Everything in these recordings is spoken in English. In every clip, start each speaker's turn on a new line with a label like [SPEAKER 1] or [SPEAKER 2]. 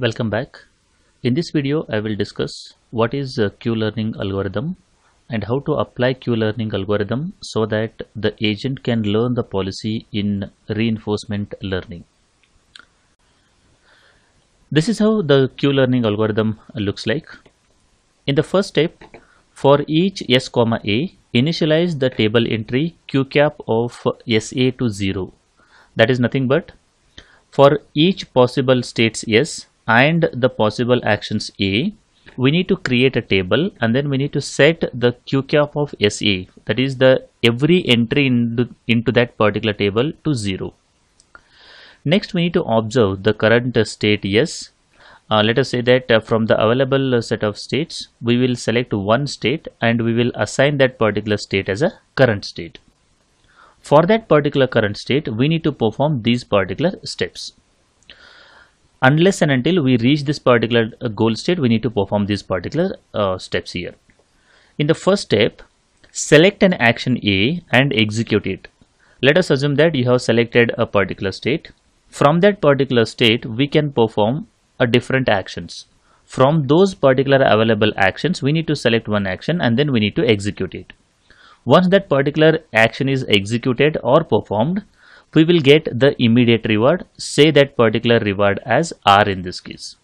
[SPEAKER 1] Welcome back. In this video, I will discuss what is Q-learning algorithm and how to apply Q-learning algorithm so that the agent can learn the policy in reinforcement learning. This is how the Q-learning algorithm looks like. In the first step, for each s a, initialize the table entry q cap of sa to 0. That is nothing but for each possible states s and the possible actions a, we need to create a table and then we need to set the q cap of sa that is the every entry into, into that particular table to 0. Next we need to observe the current state s. Uh, let us say that uh, from the available uh, set of states we will select one state and we will assign that particular state as a current state. For that particular current state we need to perform these particular steps unless and until we reach this particular uh, goal state we need to perform these particular uh, steps here. In the first step select an action a and execute it. Let us assume that you have selected a particular state. From that particular state we can perform a different actions. From those particular available actions we need to select one action and then we need to execute it. Once that particular action is executed or performed we will get the immediate reward. Say that particular reward as r in this case.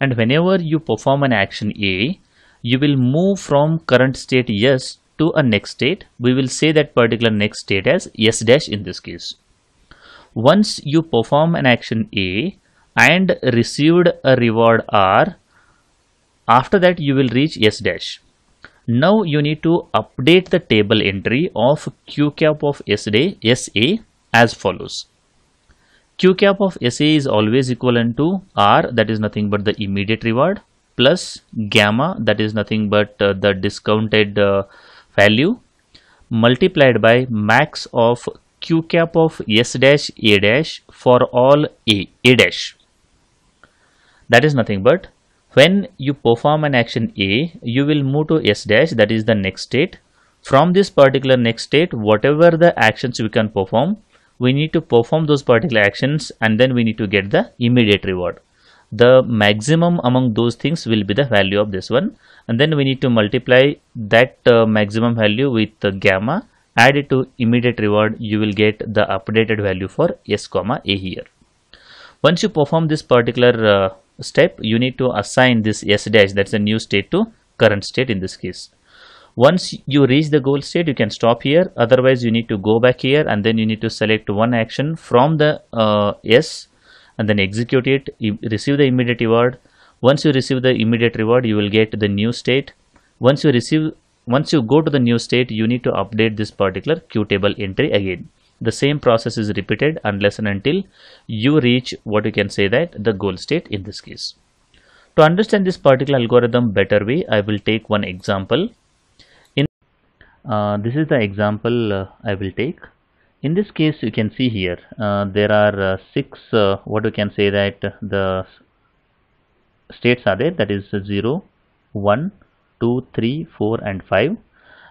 [SPEAKER 1] And whenever you perform an action a you will move from current state s to a next state. We will say that particular next state as s dash in this case. Once you perform an action a and received a reward R, after that you will reach S dash. Now you need to update the table entry of Q cap of S day, SA as follows. Q cap of SA is always equivalent to R that is nothing but the immediate reward plus gamma that is nothing but uh, the discounted uh, value multiplied by max of q cap of s dash a dash for all a a dash that is nothing but when you perform an action A, you will move to S dash that is the next state. From this particular next state, whatever the actions we can perform, we need to perform those particular actions and then we need to get the immediate reward. The maximum among those things will be the value of this one. And then we need to multiply that uh, maximum value with uh, gamma. Add it to immediate reward you will get the updated value for s comma a here. Once you perform this particular uh, step you need to assign this s dash. That's a new state to current state in this case once you reach the goal state you can stop here. Otherwise you need to go back here and then you need to select one action from the uh, s and then execute it. You receive the immediate reward. Once you receive the immediate reward you will get the new state. Once you receive once you go to the new state you need to update this particular q table entry again. The same process is repeated unless and until you reach what you can say that the goal state in this case. To understand this particular algorithm better way, I will take one example. Uh, This is the example uh, I will take. In this case, you can see here, uh, there are uh, six, uh, what we can say that the states are there, that is 0, 1, 2, 3, 4 and 5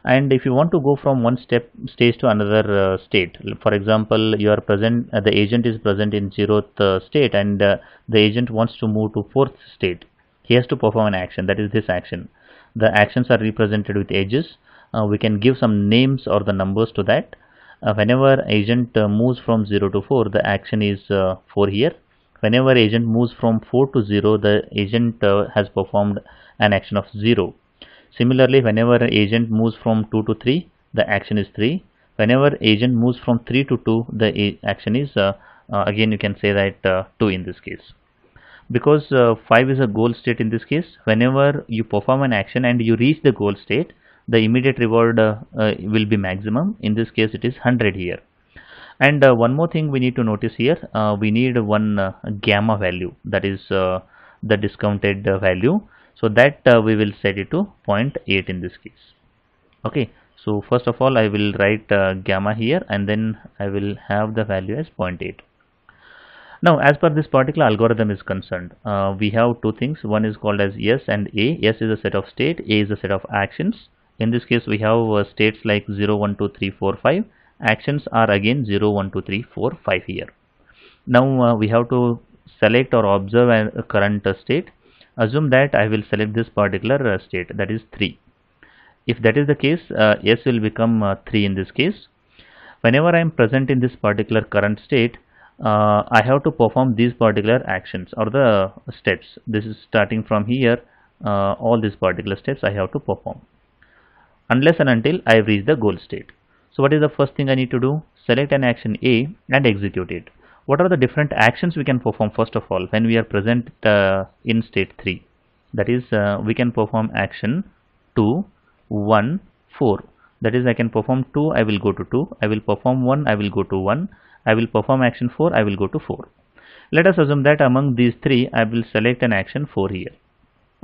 [SPEAKER 1] and if you want to go from one step stage to another uh, state for example you are present uh, the agent is present in zeroth uh, state and uh, the agent wants to move to fourth state. He has to perform an action. That is this action. The actions are represented with edges. uh, we can give some names or the numbers to that uh, whenever agent moves from 0 to 4 the action is 4 here whenever agent moves from 4 to 0 the agent has performed an action of 0 Similarly, whenever agent moves from 2 to 3, the action is 3. Whenever agent moves from 3 to 2, the action is uh, uh, again you can say that uh, 2 in this case. Because uh, 5 is a goal state in this case, whenever you perform an action and you reach the goal state, the immediate reward uh, uh, will be maximum. In this case, it is 100 here. And one more thing we need to notice here, we need one gamma value that is the discounted value. So that uh, we will set it to 0.8 in this case. Okay. So first of all I will write uh, gamma here and then I will have the value as 0.8 now as per this particular algorithm is concerned uh, we have two things. One is called as S and A. S is a set of state A is a set of actions in this case we have uh, states like 0 1 2 3 4 5 actions are again 0 1 2 3 4 5 here. Now uh, we have to select or observe a current state. Assume that I will select this particular state that is 3 if that is the case S will become 3 in this case. Whenever I am present in this particular current state uh, I have to perform these particular actions or the steps. This is starting from here uh, all these particular steps I have to perform unless and until I reach the goal state. So what is the first thing I need to do? Select an action A and execute it. What are the different actions we can perform? First of all when we are present uh, in state 3 that is uh, we can perform action 2 1 4 that is I can perform 2 I will go to 2 I will perform 1 I will go to 1 I will perform action 4 I will go to 4 let us assume that among these three I will select an action 4 here.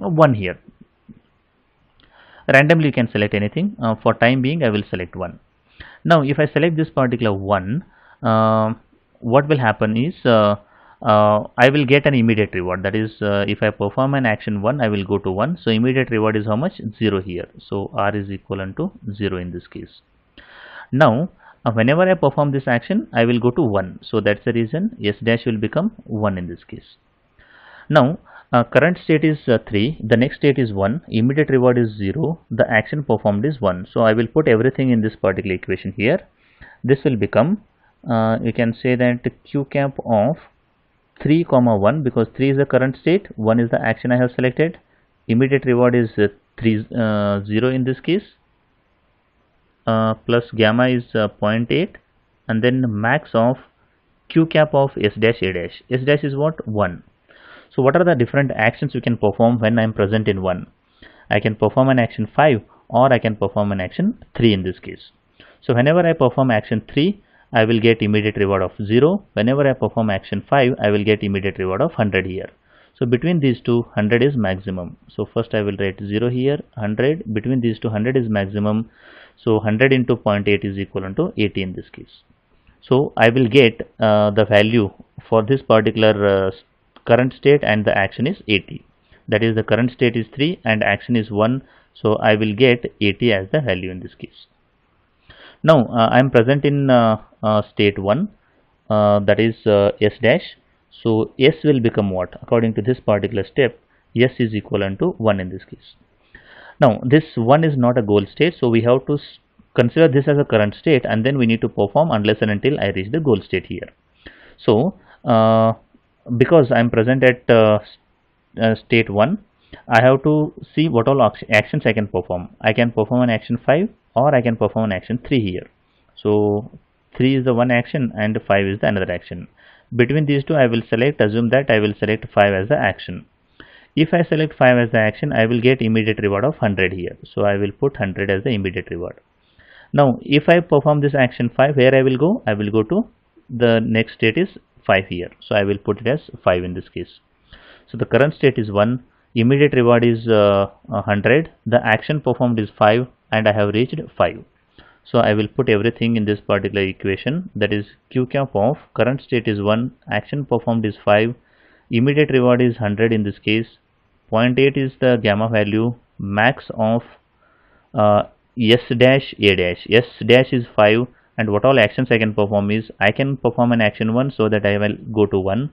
[SPEAKER 1] Uh, 1 here randomly you can select anything. Uh, for time being I will select 1 now if I select this particular 1 uh, what will happen is uh, uh, I will get an immediate reward. That is uh, if I perform an action 1 I will go to 1 so immediate reward is how much? 0 here. So R is equivalent to 0 in this case. Now uh, whenever I perform this action I will go to 1 so that's the reason S dash will become 1 in this case. Now uh, current state is uh, 3 the next state is 1 immediate reward is 0 the action performed is 1 so I will put everything in this particular equation here. This will become uh, you can say that q cap of 3 comma 1 because 3 is the current state 1 is the action I have selected. Immediate reward is uh, 3 uh, 0 in this case. Uh, plus gamma is uh, 0.8 and then max of q cap of s dash a dash. S dash is what? 1 so what are the different actions you can perform when I am present in 1 I can perform an action 5 or I can perform an action 3 in this case. So whenever I perform action 3 I will get immediate reward of 0 whenever I perform action 5 I will get immediate reward of 100 here. So between these two 100 is maximum. So first I will write 0 here 100 between these two 100 is maximum. So 100 into 0.8 is equivalent to 80 in this case. So I will get uh, the value for this particular uh, current state and the action is 80. That is the current state is 3 and action is 1. So I will get 80 as the value in this case. Now uh, I am present in uh, uh, state 1 uh, that is S dash. So S will become what? According to this particular step S is equivalent to 1 in this case. Now this one is not a goal state so we have to consider this as a current state and then we need to perform unless and until I reach the goal state here. So uh, because I am present at uh, uh, state 1 I have to see what all actions I can perform. I can perform an action 5 or I can perform an action 3 here. So 3 is the one action and 5 is the another action. Between these two I will select assume that I will select 5 as the action if I select 5 as the action I will get immediate reward of 100 here so I will put 100 as the immediate reward now if I perform this action 5 where I will go I will go to the next state is 5 here. So I will put it as 5 in this case. So the current state is 1 immediate reward is uh, 100 the action performed is 5 and I have reached 5 so I will put everything in this particular equation that is q cap of current state is 1 action performed is 5 immediate reward is 100 in this case 0.8 is the gamma value max of uh, s dash a dash. S dash is 5 and what all actions I can perform is I can perform an action 1 so that I will go to 1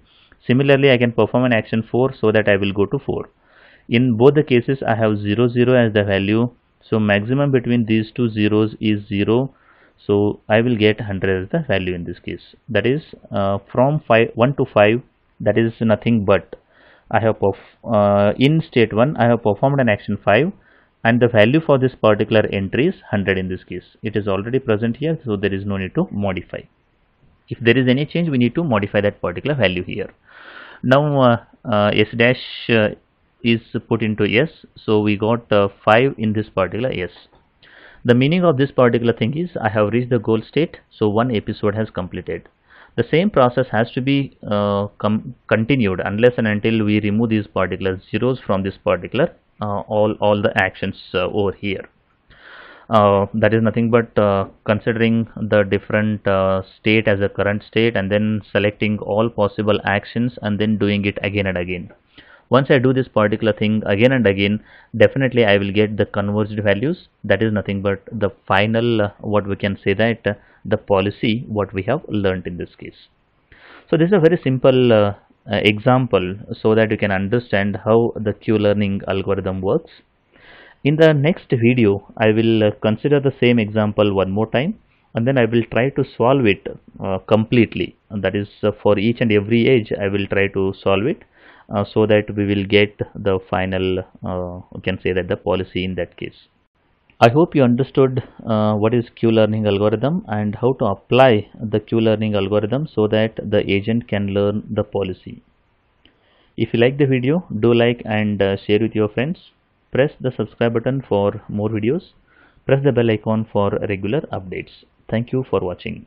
[SPEAKER 1] similarly I can perform an action 4 so that I will go to 4 in both the cases I have 0 0 as the value. So maximum between these two zeros is 0 so I will get 100 as the value in this case. That is uh, from 5 1 to 5 that is nothing but. I have uh, in state 1 I have performed an action 5 and the value for this particular entry is 100 in this case. It is already present here so there is no need to modify. If there is any change we need to modify that particular value here. Now uh, uh, s dash uh, is put into s so we got uh, 5 in this particular s. The meaning of this particular thing is I have reached the goal state so one episode has completed. The same process has to be uh, continued unless and until we remove these particular zeros from this particular all all the actions uh, over here. Uh, that is nothing but uh, considering the different uh, state as a current state and then selecting all possible actions and then doing it again and again. Once I do this particular thing again and again definitely I will get the converged values. That is nothing but the final what we can say that the policy what we have learned in this case. So this is a very simple uh, uh, example so that you can understand how the Q-learning algorithm works. In the next video, I will uh, consider the same example one more time and then I will try to solve it uh, completely. And that is uh, for each and every age, I will try to solve it uh, so that we will get the final, uh, we can say that the policy in that case. I hope you understood uh, what is Q-learning algorithm and how to apply the Q-learning algorithm so that the agent can learn the policy. If you like the video, do like and uh, share with your friends. Press the subscribe button for more videos. Press the bell icon for regular updates. Thank you for watching.